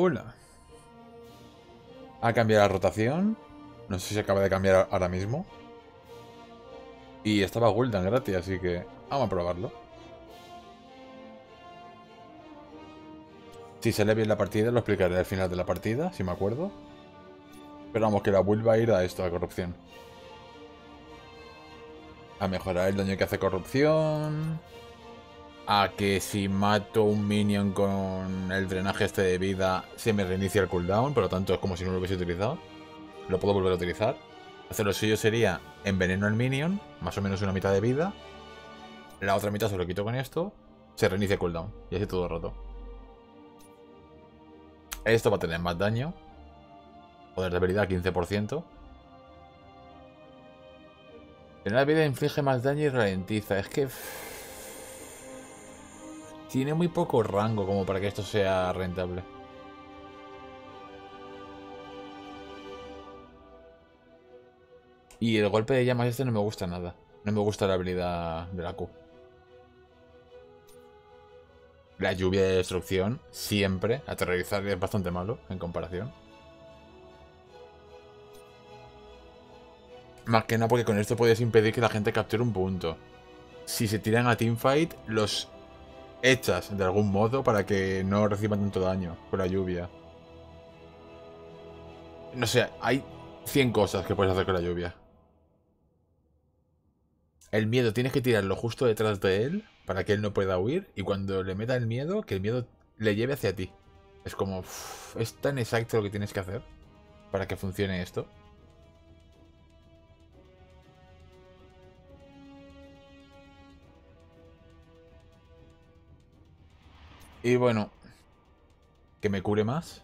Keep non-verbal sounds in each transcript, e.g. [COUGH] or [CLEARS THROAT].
Hola. Ha cambiado la rotación. No sé si acaba de cambiar ahora mismo. Y estaba Guldan gratis, así que vamos a probarlo. Si sale bien la partida, lo explicaré al final de la partida, si me acuerdo. Pero vamos, que la vuelva a ir a esto, a corrupción. A mejorar el daño que hace corrupción. A que si mato un minion con el drenaje este de vida, se me reinicia el cooldown. Por lo tanto, es como si no lo hubiese utilizado. Lo puedo volver a utilizar. Hacer lo suyo sería enveneno al minion, más o menos una mitad de vida. La otra mitad se lo quito con esto. Se reinicia el cooldown. Y así todo roto. Esto va a tener más daño. Poder de habilidad 15%. Tener la vida inflige más daño y ralentiza. Es que... Tiene muy poco rango como para que esto sea rentable. Y el golpe de llamas este no me gusta nada. No me gusta la habilidad de la Q. La lluvia de destrucción, siempre. Aterrorizar es bastante malo en comparación. Más que nada porque con esto puedes impedir que la gente capture un punto. Si se tiran a teamfight, los echas de algún modo para que no reciban tanto daño por la lluvia. No sé, hay 100 cosas que puedes hacer con la lluvia. El miedo tienes que tirarlo justo detrás de él para que él no pueda huir y cuando le meta el miedo, que el miedo le lleve hacia ti. Es como, es tan exacto lo que tienes que hacer para que funcione esto. Y bueno, que me cure más.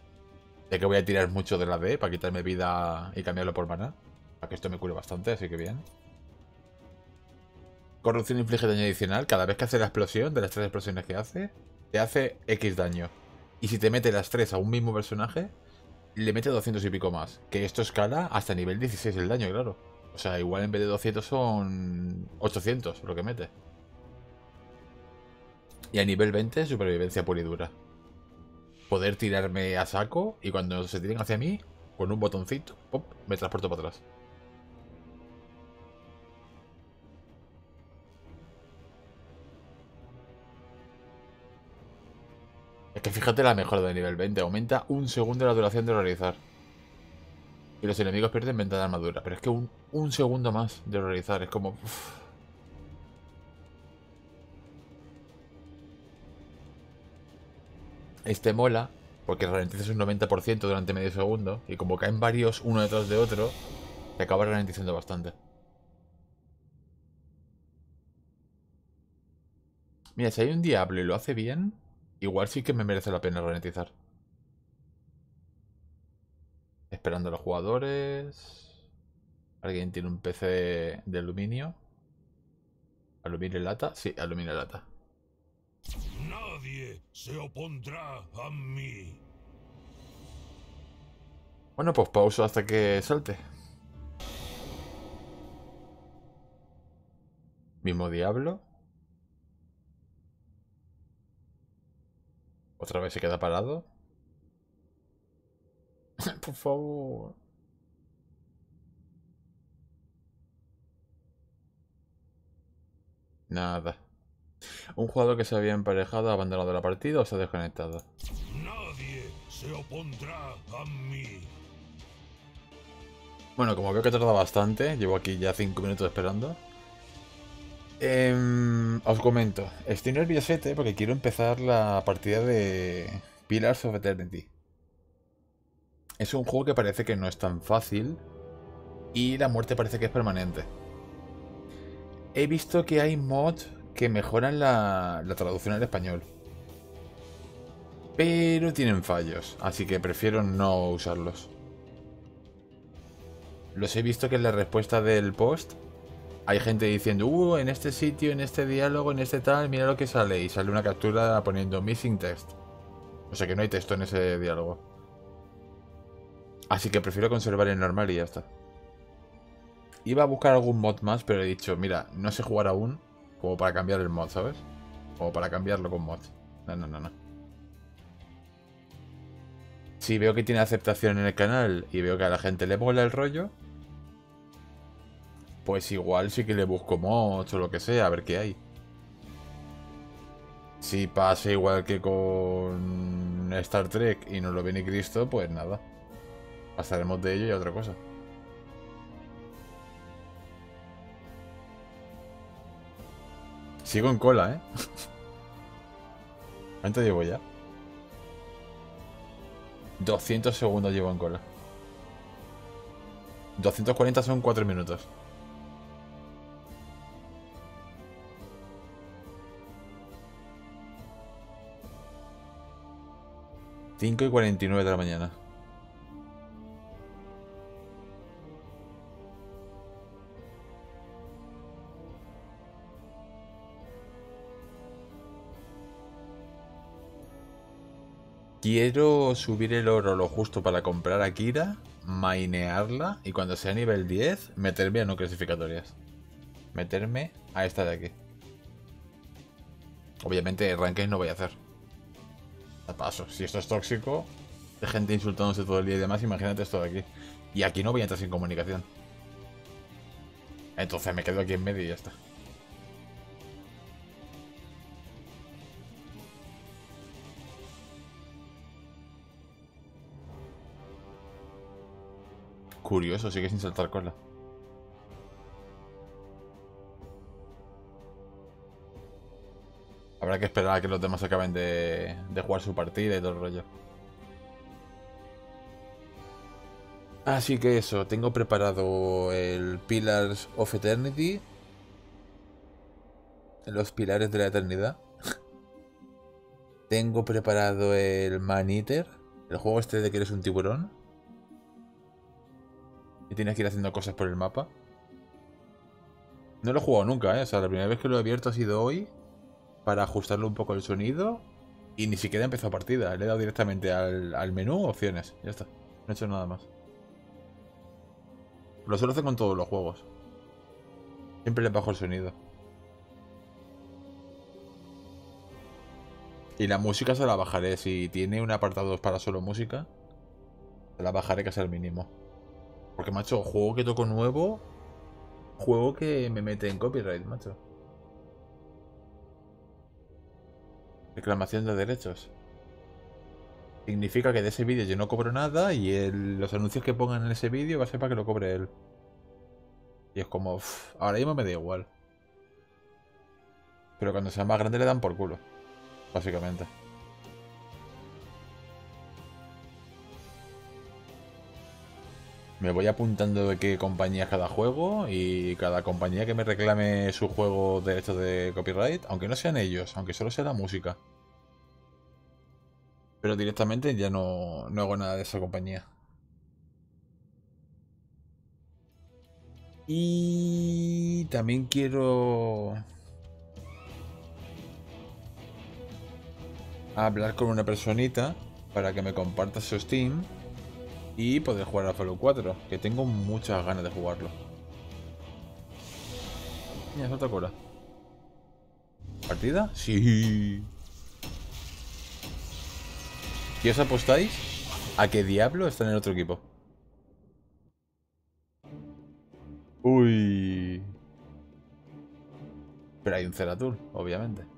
Ya que voy a tirar mucho de la D para quitarme vida y cambiarlo por mana. Para que esto me cure bastante, así que bien. Corrupción inflige daño adicional. Cada vez que hace la explosión, de las tres explosiones que hace, te hace X daño. Y si te mete las tres a un mismo personaje, le mete 200 y pico más. Que esto escala hasta nivel 16 el daño, claro. O sea, igual en vez de 200 son 800 lo que mete. Y a nivel 20, supervivencia pura y dura. Poder tirarme a saco y cuando se tiren hacia mí, con un botoncito, pop, me transporto para atrás. Es que fíjate la mejora de nivel 20. Aumenta un segundo la duración de realizar. Y los enemigos pierden venta de armadura. Pero es que un, un segundo más de realizar. Es como... Este mola. Porque ralentizas un 90% durante medio segundo. Y como caen varios uno detrás de otro, te acaba ralentizando bastante. Mira, si hay un diablo y lo hace bien, Igual sí que me merece la pena ralentizar. Esperando a los jugadores. ¿Alguien tiene un PC de aluminio? ¿Aluminio lata? Sí, aluminio lata. Nadie se opondrá a mí. Bueno, pues pauso hasta que salte. Mismo diablo. Otra vez se queda parado. [LAUGHS] Por favor. Nada. Un jugador que se había emparejado ha abandonado la partida o se ha desconectado. Nadie se opondrá a mí. Bueno, como veo que tarda bastante, llevo aquí ya 5 minutos esperando. Eh, os comento, estoy nerviosete porque quiero empezar la partida de Pillars of Eternity. Es un juego que parece que no es tan fácil y la muerte parece que es permanente. He visto que hay mods que mejoran la, la traducción al español. Pero tienen fallos, así que prefiero no usarlos. Los he visto que en la respuesta del post hay gente diciendo, uh, en este sitio, en este diálogo, en este tal, mira lo que sale. Y sale una captura poniendo missing text. O sea que no hay texto en ese diálogo. Así que prefiero conservar el normal y ya está. Iba a buscar algún mod más, pero he dicho, mira, no sé jugar aún como para cambiar el mod, ¿sabes? Como para cambiarlo con mods. No, no, no, no. Si veo que tiene aceptación en el canal y veo que a la gente le mola el rollo, pues igual sí que le busco mods o lo que sea, a ver qué hay. Si pasa igual que con Star Trek y no lo ve ni Cristo, pues nada. Pasaremos de ello y a otra cosa. Sigo en cola, ¿eh? [LAUGHS] ¿Cuánto llevo ya? 200 segundos llevo en cola. 240 son 4 minutos. Cinco y 49 de la mañana. Quiero subir el oro lo justo para comprar a Kira, mainearla y cuando sea nivel 10 meterme a no clasificatorias. Meterme a esta de aquí. Obviamente rankings no voy a hacer. A paso. Si esto es tóxico, de gente insultándose todo el día y demás, imagínate esto de aquí. Y aquí no voy a entrar sin comunicación. Entonces me quedo aquí en medio y ya está. Curioso, sigue sin saltar cola. Habrá que esperar a que los demás acaben de, de jugar su partida y todo el rollo. Así que eso, tengo preparado el Pillars of Eternity. Los pilares de la eternidad. [LAUGHS] tengo preparado el Man Eater. El juego este de que eres un tiburón. Y tienes que ir haciendo cosas por el mapa. No lo he jugado nunca, ¿eh? O sea, la primera vez que lo he abierto ha sido hoy. Para ajustarle un poco el sonido. Y ni siquiera he empezado partida. Le he dado directamente al, al menú, opciones. Ya está. No he hecho nada más. Lo suelo hacer con todos los juegos. Siempre le bajo el sonido. Y la música se la bajaré. Si tiene un apartado para solo música, se la bajaré casi al mínimo. Porque, macho, juego que toco nuevo. Juego que me mete en copyright, macho. Reclamación de derechos. Significa que de ese vídeo yo no cobro nada y los anuncios que pongan en ese vídeo va a ser para que lo cobre él. Y es como, uff, ahora mismo me da igual. Pero cuando sea más grande le dan por culo. Básicamente. Me voy apuntando de qué compañía es cada juego y cada compañía que me reclame su juego de derechos de copyright, aunque no sean ellos, aunque solo sea la música. Pero directamente ya no, no hago nada de esa compañía. Y también quiero hablar con una personita para que me comparta su Steam y poder jugar a Fallout 4, que tengo muchas ganas de jugarlo. Mira, otra cola. ¿Partida? Sí. ¿Y os apostáis a que Diablo está en el otro equipo? Uy. Pero hay un Ceratul, obviamente.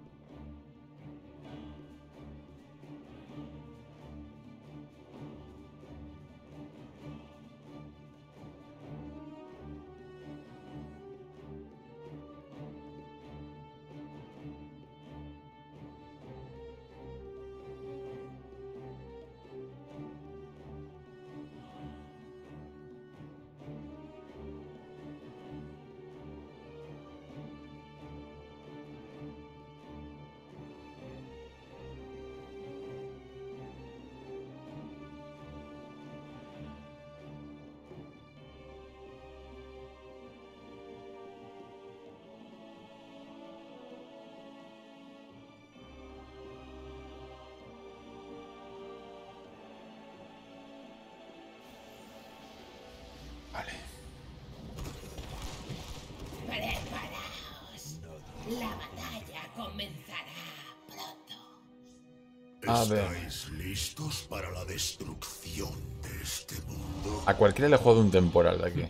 A ver. ¿Estáis listos para la destrucción de este mundo? A cualquiera le jode un temporal de aquí.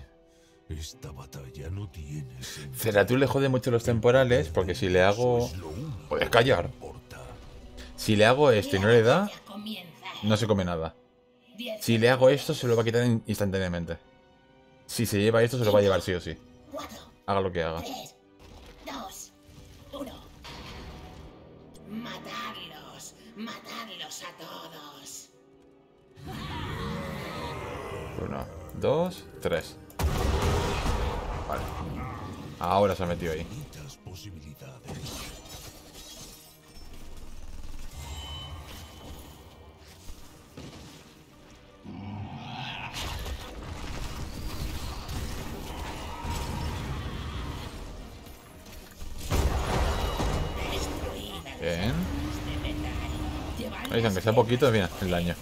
Esta batalla no tiene le jode mucho los temporales porque si le hago... Puedes callar. Si le hago esto y no le da, no se come nada. Si le hago esto, se lo va a quitar in- instantáneamente. Si se lleva esto, se lo va a llevar sí o sí. Haga lo que haga. Uno, dos, tres. Ahora se ha metido ahí. Bien. Aunque sea poquito, mira, el daño.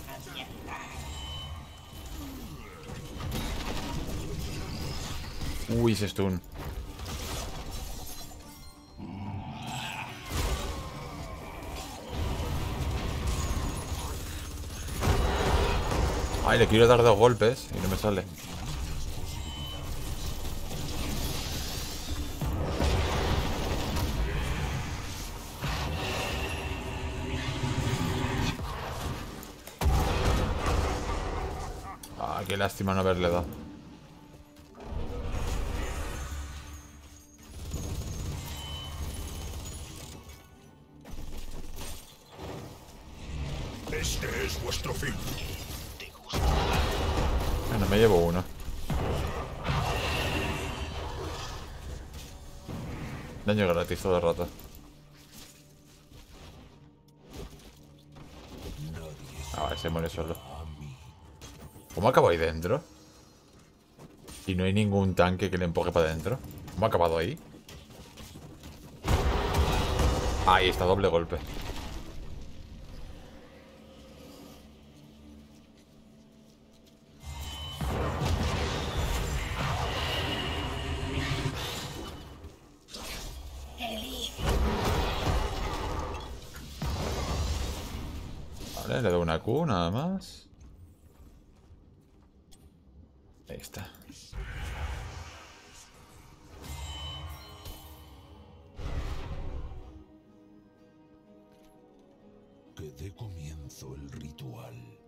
Uy, ese. Ay, le quiero dar dos golpes y no me sale. Ah, qué lástima no haberle dado. Bueno, me llevo uno. Daño gratis todo el rato. Ah, vale, se muere solo. ¿Cómo acabo ahí dentro? Y no hay ningún tanque que le empuje para adentro. ¿Cómo ha acabado ahí? Ahí está, doble golpe. Nada más. Ahí está. Que dé comienzo el ritual.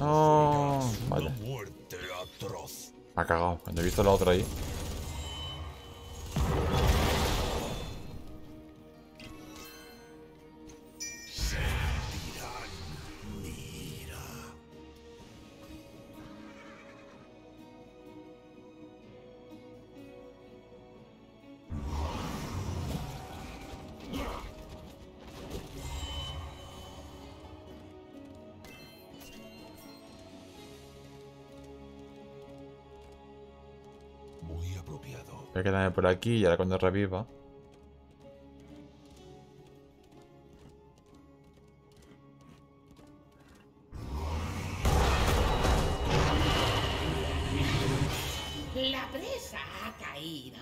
No, vale. Muerte atroz. Me ha cagado. Cuando he visto la otra ahí. Aquí y ahora cuando reviva. La presa ha caído.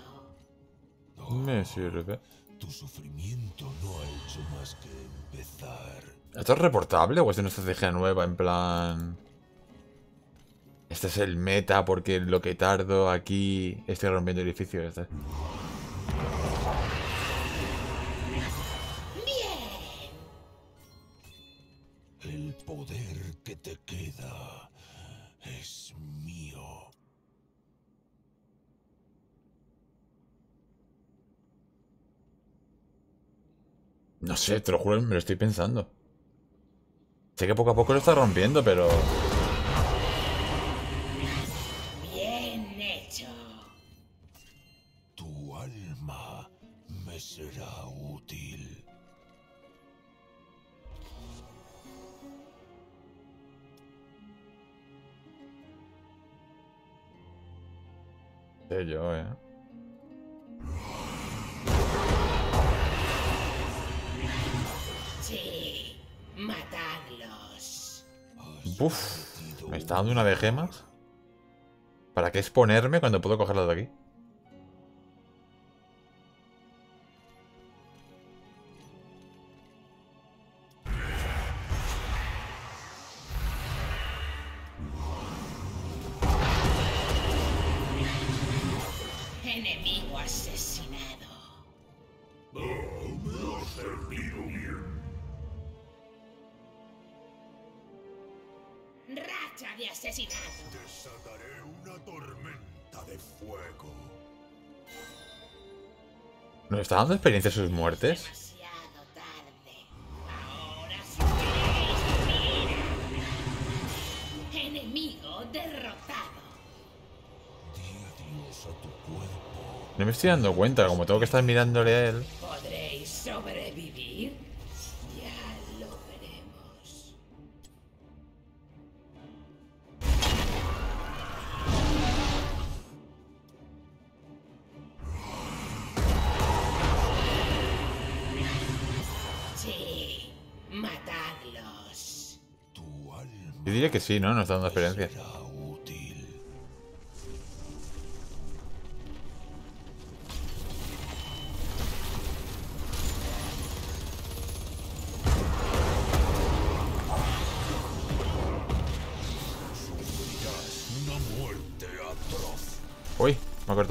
Me sirve. Tu sufrimiento no ha hecho más que empezar. ¿Esto es reportable o es una estrategia nueva en plan... Este es el meta porque lo que tardo aquí estoy rompiendo edificios. Bien. El poder que te queda es mío. No sé, te lo juro, me lo estoy pensando. Sé que poco a poco lo está rompiendo, pero... Sé yo, eh. Sí. Matadlos. Has Uf, ¿me está dando una de gemas? ¿Para qué exponerme cuando puedo cogerla de aquí? Enemigo asesinado. Oh, me has servido bien. Racha de asesinato. Desataré una tormenta de fuego. ¿Nos está dando experiencia sus muertes? derrotado. Di adiós a tu no me estoy dando cuenta, como tengo que estar mirándole a él. ¿Podréis sobrevivir? Ya lo veremos. Sí, matadlos. Yo diría que sí, ¿no? Nos está dando experiencia.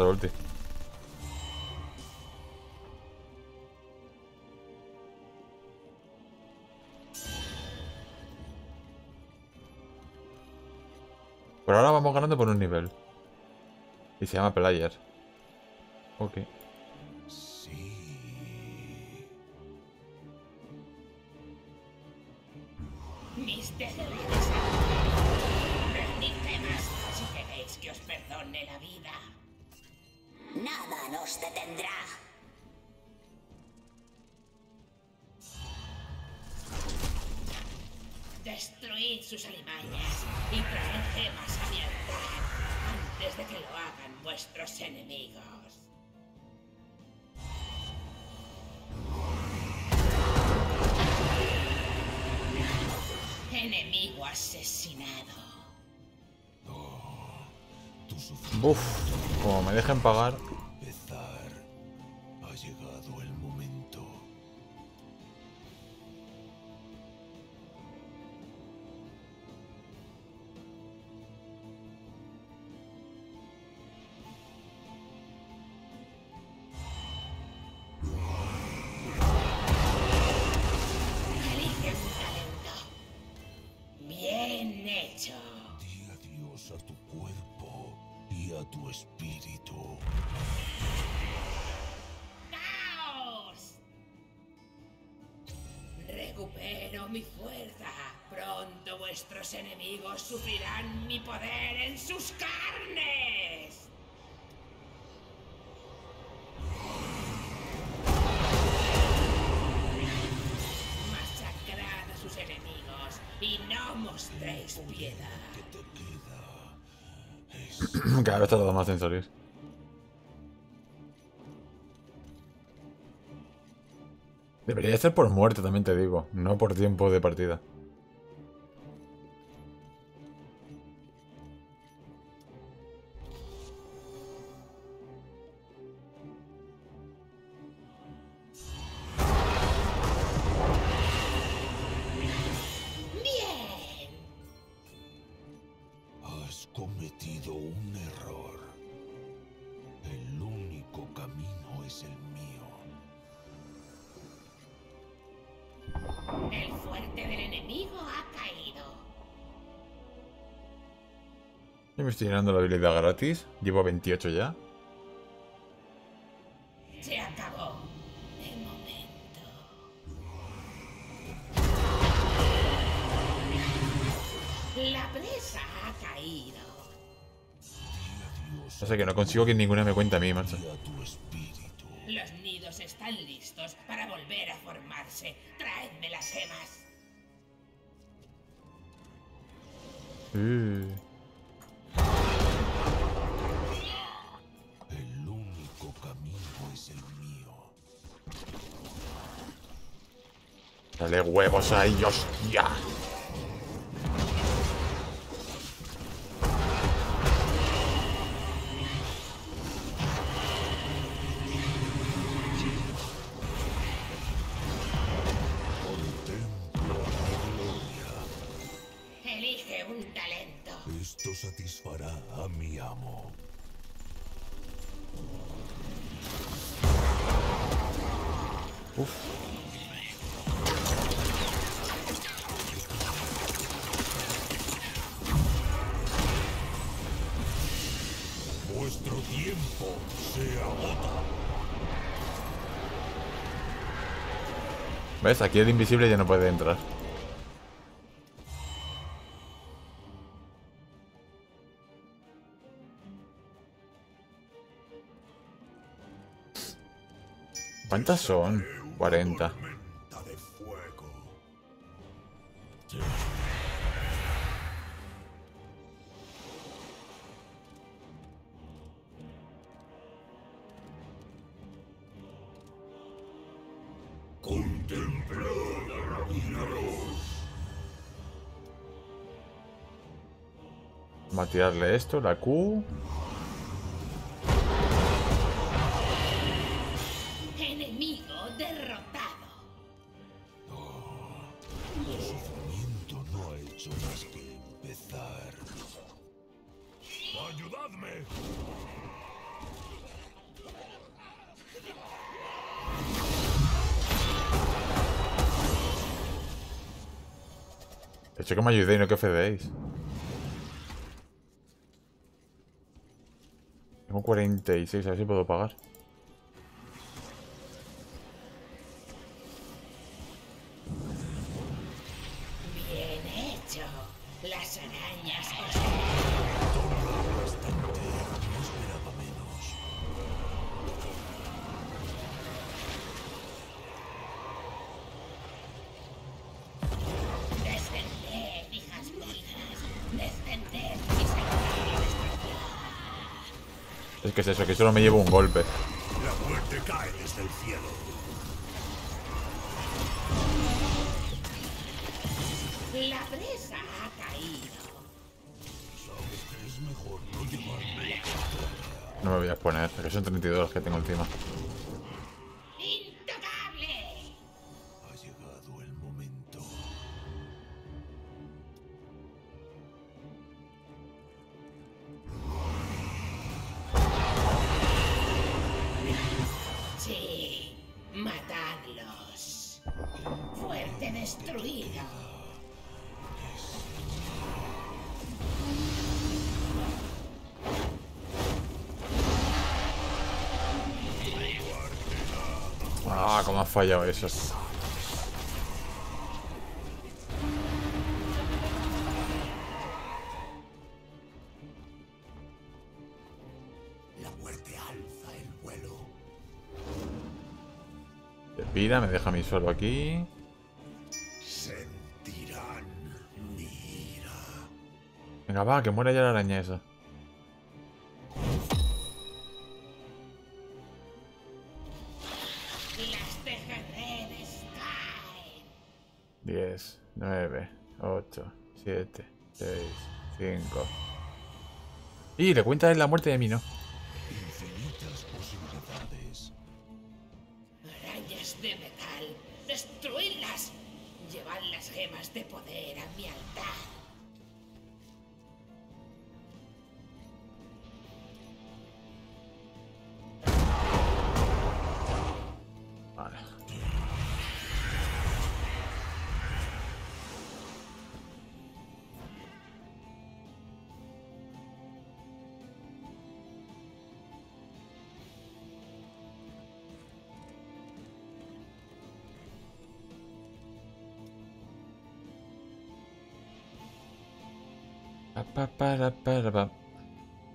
El ulti. Por ahora vamos ganando por un nivel. Y se llama Player. Ok. Vuestros enemigos. Enemigo asesinado. Buf, como me dejen pagar. Vuestros enemigos sufrirán mi poder en sus carnes. Masacrad a sus enemigos y no mostréis piedad. [CLEARS THROAT] Cada vez tarda más en salir. Debería ser por muerte, también te digo. No por tiempo de partida. Estoy llenando la habilidad gratis. Llevo 28 ya. Se acabó. De momento. La presa ha caído. O sea que no consigo que ninguna me cuente a mí, macho. Los nidos están listos para volver a formarse. Traedme las gemas. Uh. El único camino es el mío. Dale huevos a ellos, Nuestro tiempo se agota. ¿Ves? Aquí el invisible ya no puede entrar. ¿Cuántas son? 40. Tirarle esto, la Q. Enemigo derrotado. El sufrimiento no ha hecho más que empezar. ¡Ayudadme! He hecho que me ayudéis, no que fedéis. Tengo 46, a ver puedo pagar. Solo me llevo un golpe. La muerte cae desde el cielo. La presa ha caído. Sabes que es mejor no llevarme la. No me voy a exponer, que son 32 los que tengo encima. Destruido. Ah, cómo ha fallado eso. La muerte alza el vuelo. Se pira, me deja mí solo aquí. Venga, va, que muera ya la araña esa. Las tejedredes caen. 10, 9, 8, 7, 6, 5. Y le cuenta la muerte de mí, ¿no? Infinitas posibilidades. Arañas de metal. ¡Destruidlas! Llevad las gemas de poder a mi altar. Pa, pa, para, para, pa.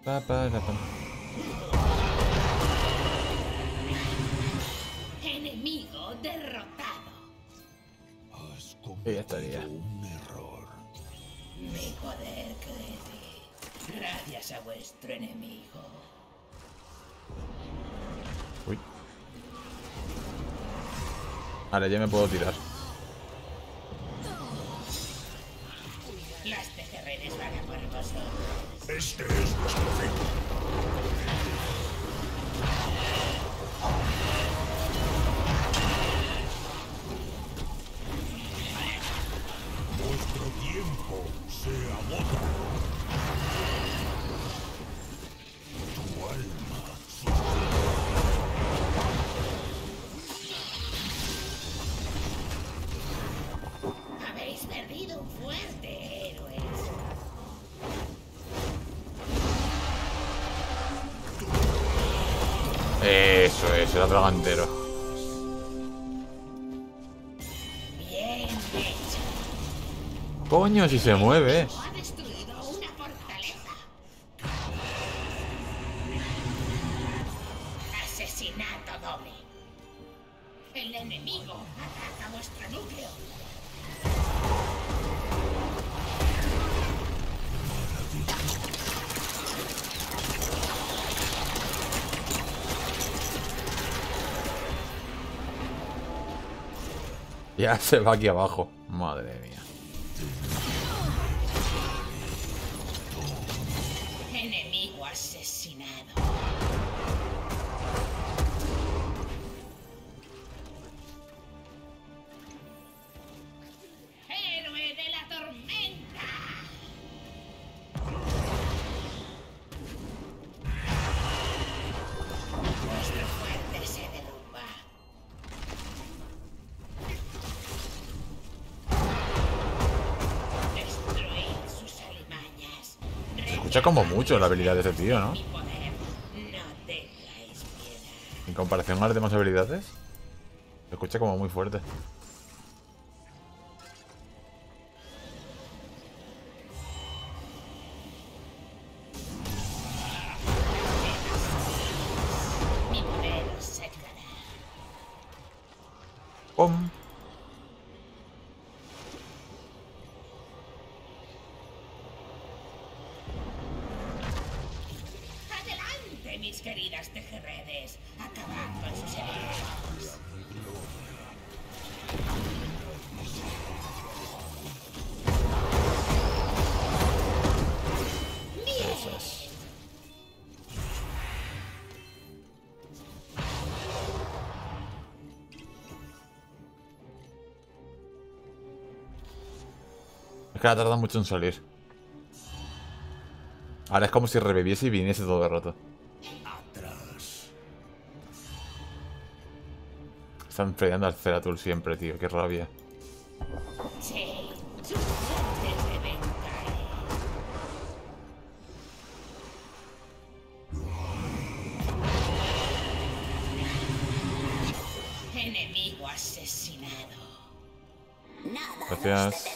Pa, para, pa. Enemigo derrotado. Has ya estaría. un error. Mi poder crece. Gracias a vuestro enemigo. Uy. Ahora ya me puedo tirar. traga entero. Coño, si se mueve. Ya [LAUGHS] se va aquí abajo. Madre mía. Escucha como mucho la habilidad de ese tío, ¿no? En comparación a las demás habilidades. Se escucha como muy fuerte. Que la tarda mucho en salir. Ahora es como si reviviese y viniese todo el rato. Atrás. Están enfriando al Ceratul siempre, tío. Qué rabia. Sí. Enemigo asesinado. Nada Gracias.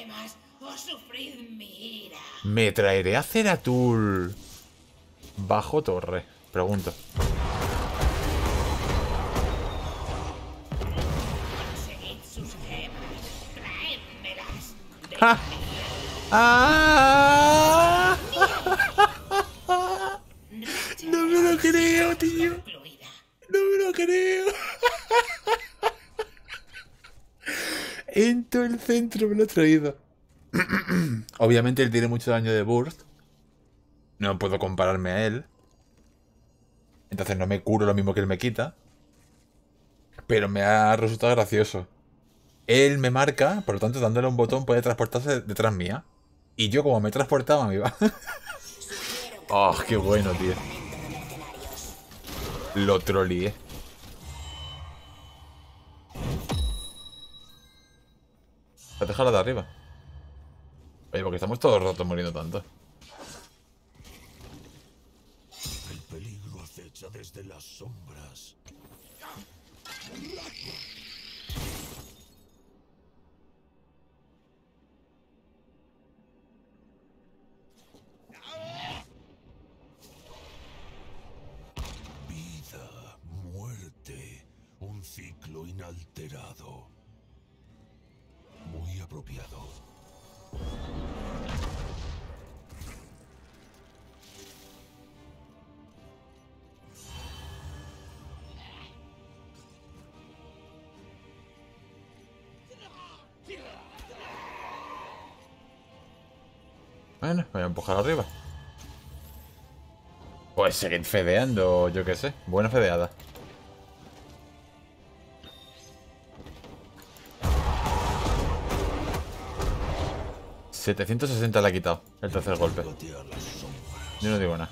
Gemas o sufrid mi ira. Me traeré a Ceratul. Bajo torre. Pregunto. ¡Ja! ¡Ah! [LAUGHS] No me lo creo, tío. No me lo creo. En todo el centro me lo he traído. [CLEARS THROAT] Obviamente él tiene mucho daño de burst. No puedo compararme a él. Entonces no me curo lo mismo que él me quita. Pero me ha resultado gracioso. Él me marca, por lo tanto dándole un botón puede transportarse detrás mía. Y yo como me transportaba me iba. [LAUGHS] oh, qué bueno, tío. Lo troleé. Déjala de arriba. Oye, porque estamos todo el rato muriendo tanto. El peligro acecha desde las sombras. Bueno, voy a empujar arriba. Pues seguir fedeando, yo qué sé. Buena fedeada. ...760 le ha quitado el tercer golpe. Yo no digo nada.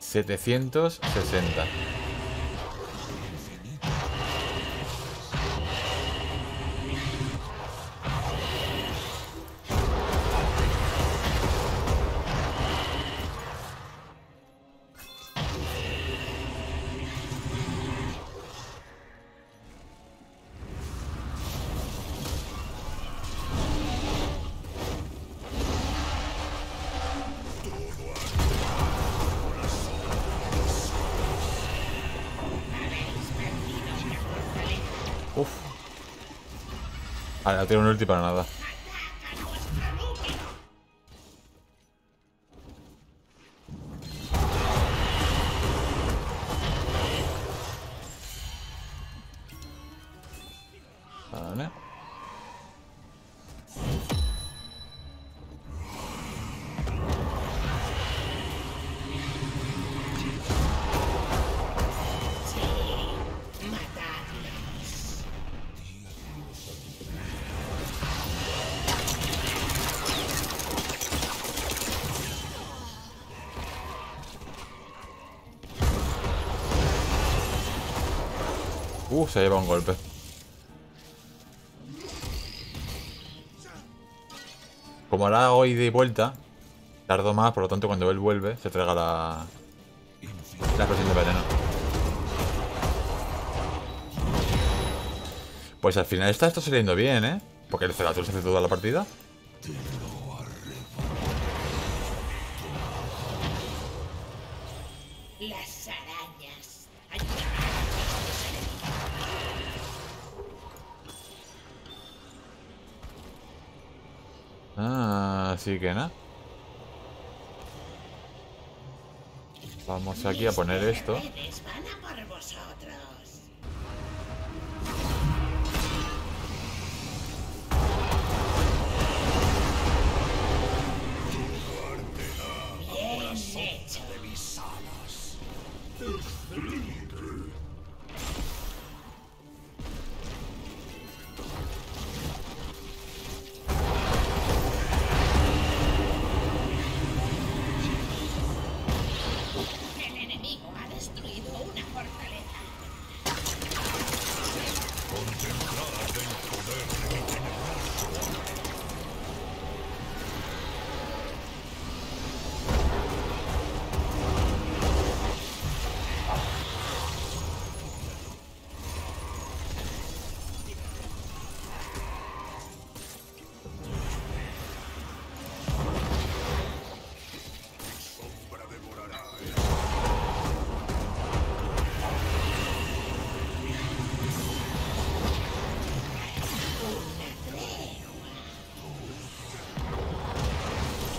...760... Tengo un ulti para nada. Uh, se lleva un golpe. Como ahora hago ida y vuelta, tardo más, por lo tanto cuando él vuelve se traga la, la explosión de veneno. Pues al final está esto saliendo bien, ¿eh? Porque el Ceratul se hace toda la partida. Ah, así que nada. Vamos aquí a poner esto. Bien hecho.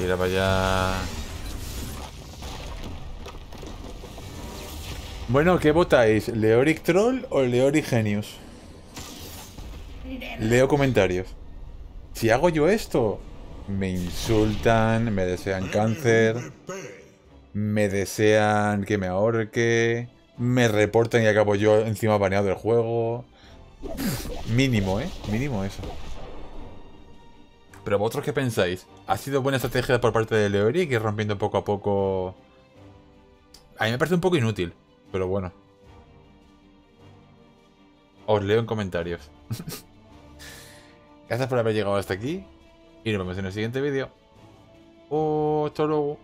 Tira para allá. Bueno, ¿qué votáis? ¿Leoric Troll o Leoric Genius? Leo comentarios. Si hago yo esto, me insultan, me desean cáncer, me desean que me ahorque, me reportan y acabo yo encima baneado del juego. Mínimo, ¿eh? Mínimo eso. Pero vosotros qué pensáis? ¿Ha sido buena estrategia por parte de Leoric ir rompiendo poco a poco? A mí me parece un poco inútil, pero bueno. Os leo en comentarios. [LAUGHS] Gracias por haber llegado hasta aquí. Y nos vemos en el siguiente vídeo. Hasta luego.